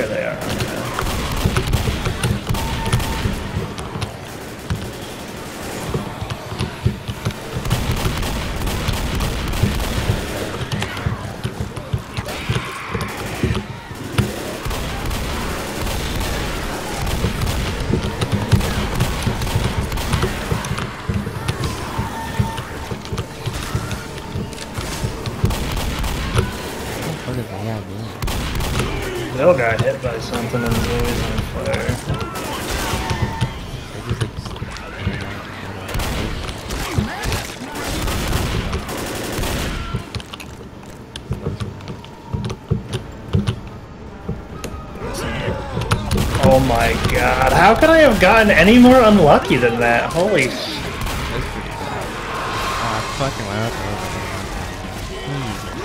Here they are. What did they have? Got hit by something and on fire. Oh my god, how could I have gotten any more unlucky than that? Holy sh- Ah, fucking up.